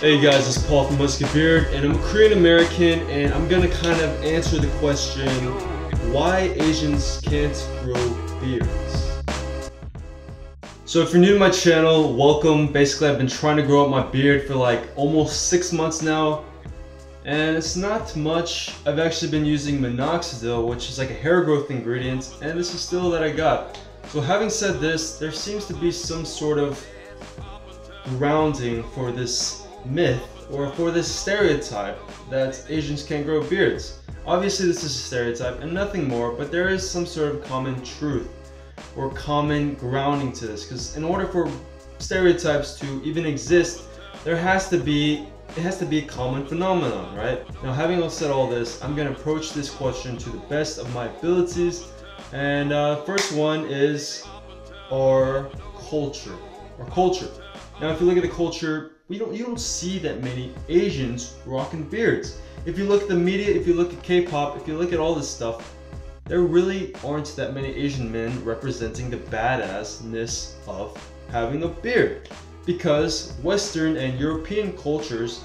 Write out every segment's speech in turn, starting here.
Hey guys, it's Paul from Huskybeard, and I'm a Korean American, and I'm gonna kind of answer the question why Asians can't grow beards. So if you're new to my channel, welcome. Basically, I've been trying to grow up my beard for like almost six months now, and it's not much. I've actually been using minoxidil, which is like a hair growth ingredient, and this is still that I got. So having said this, there seems to be some sort of grounding for this myth or for this stereotype that Asians can't grow beards. Obviously this is a stereotype and nothing more, but there is some sort of common truth or common grounding to this because in order for stereotypes to even exist, there has to be it has to be a common phenomenon, right? Now having all said all this, I'm gonna approach this question to the best of my abilities and uh, first one is our culture, our culture. Now if you look at the culture we don't you don't see that many Asians rocking beards. If you look at the media, if you look at K-pop, if you look at all this stuff, there really aren't that many Asian men representing the badassness of having a beard. Because Western and European cultures,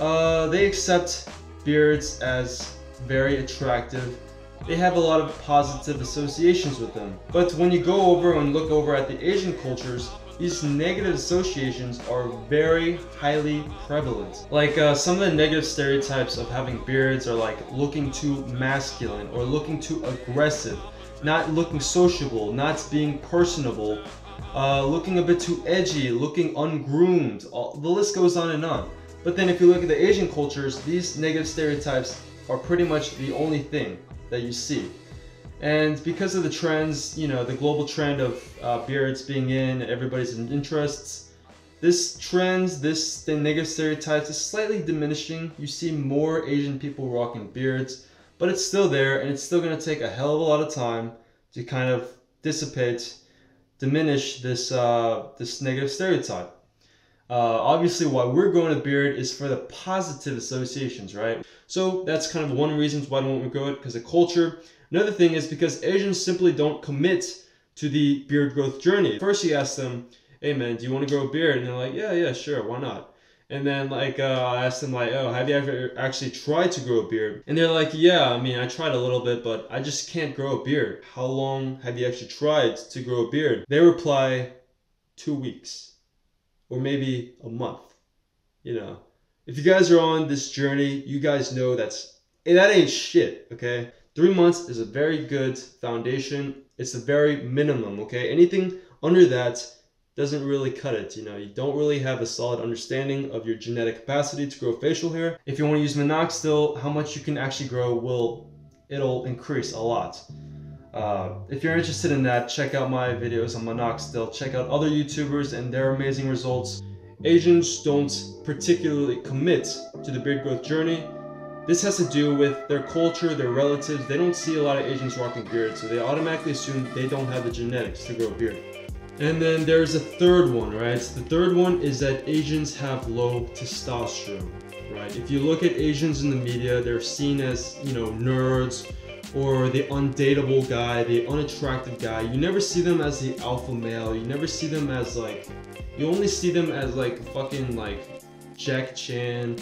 uh, they accept beards as very attractive. They have a lot of positive associations with them. But when you go over and look over at the Asian cultures, these negative associations are very highly prevalent. Like uh, some of the negative stereotypes of having beards are like looking too masculine or looking too aggressive, not looking sociable, not being personable, uh, looking a bit too edgy, looking ungroomed. All, the list goes on and on. But then if you look at the Asian cultures, these negative stereotypes are pretty much the only thing that you see. And because of the trends, you know, the global trend of uh, beards being in, everybody's interests, this trend, this the negative stereotypes is slightly diminishing. You see more Asian people rocking beards, but it's still there and it's still going to take a hell of a lot of time to kind of dissipate, diminish this, uh, this negative stereotype. Uh, obviously, why we're going to beard is for the positive associations, right? So that's kind of one of the reasons why don't to grow it because of culture. Another thing is because Asians simply don't commit to the beard growth journey. First you ask them, hey man, do you want to grow a beard? And they're like, yeah, yeah, sure, why not? And then like uh, I asked them like, oh, have you ever actually tried to grow a beard? And they're like, yeah, I mean, I tried a little bit, but I just can't grow a beard. How long have you actually tried to grow a beard? They reply, two weeks, or maybe a month. You know, if you guys are on this journey, you guys know that's that ain't shit. Okay, Three months is a very good foundation. It's the very minimum, okay? Anything under that doesn't really cut it. You know, you don't really have a solid understanding of your genetic capacity to grow facial hair. If you want to use minoxidil, how much you can actually grow will, it'll increase a lot. Uh, if you're interested in that, check out my videos on minoxidil. Check out other YouTubers and their amazing results. Asians don't particularly commit to the beard growth journey this has to do with their culture, their relatives. They don't see a lot of Asians rocking beards, so they automatically assume they don't have the genetics to grow a beard. And then there's a third one, right? The third one is that Asians have low testosterone, right? If you look at Asians in the media, they're seen as, you know, nerds or the undateable guy, the unattractive guy. You never see them as the alpha male. You never see them as like, you only see them as like fucking like Jack Chan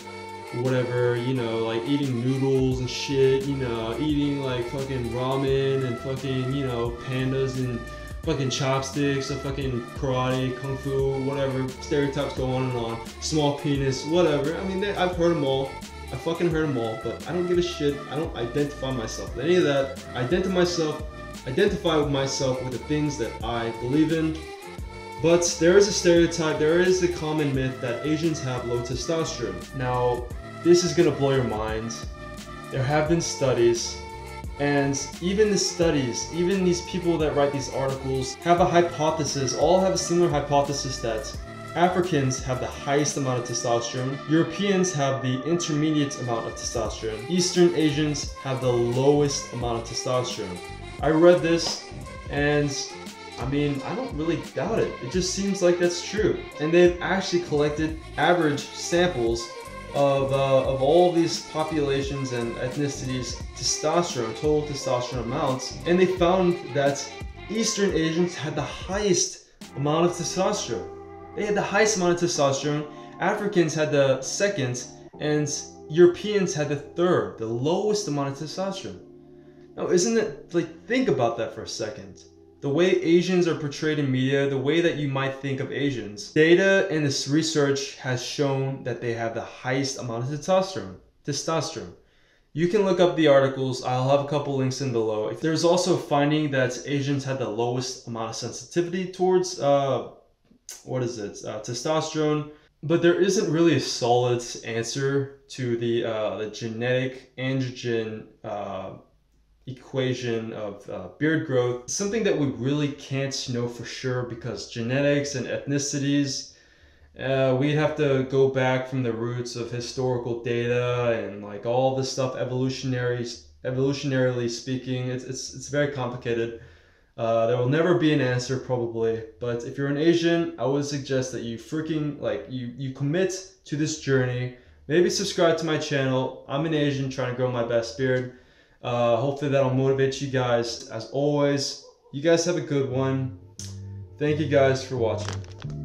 whatever, you know, like eating noodles and shit, you know, eating like fucking ramen and fucking, you know, pandas and fucking chopsticks of fucking karate, kung fu, whatever, stereotypes go on and on, small penis, whatever. I mean, they, I've heard them all. I fucking heard them all, but I don't give a shit. I don't identify myself with any of that. I identify myself, identify with myself with the things that I believe in. But there is a stereotype, there is a common myth that Asians have low testosterone. Now, this is gonna blow your mind. There have been studies, and even the studies, even these people that write these articles have a hypothesis, all have a similar hypothesis that Africans have the highest amount of testosterone, Europeans have the intermediate amount of testosterone, Eastern Asians have the lowest amount of testosterone. I read this and I mean, I don't really doubt it. It just seems like that's true. And they've actually collected average samples of, uh, of all these populations and ethnicities testosterone, total testosterone amounts, and they found that Eastern Asians had the highest amount of testosterone. They had the highest amount of testosterone, Africans had the second, and Europeans had the third, the lowest amount of testosterone. Now, isn't it like think about that for a second? The way Asians are portrayed in media, the way that you might think of Asians, data and this research has shown that they have the highest amount of testosterone. Testosterone. You can look up the articles. I'll have a couple links in below. There's also finding that Asians had the lowest amount of sensitivity towards uh, what is it, uh, testosterone. But there isn't really a solid answer to the uh, the genetic androgen uh, equation of uh, beard growth. Something that we really can't know for sure because genetics and ethnicities uh, we'd have to go back from the roots of historical data and like all this stuff evolutionary evolutionarily speaking. It's, it's, it's very complicated. Uh, there will never be an answer probably but if you're an asian i would suggest that you freaking like you you commit to this journey. Maybe subscribe to my channel. I'm an asian trying to grow my best beard uh, hopefully that'll motivate you guys. As always you guys have a good one. Thank you guys for watching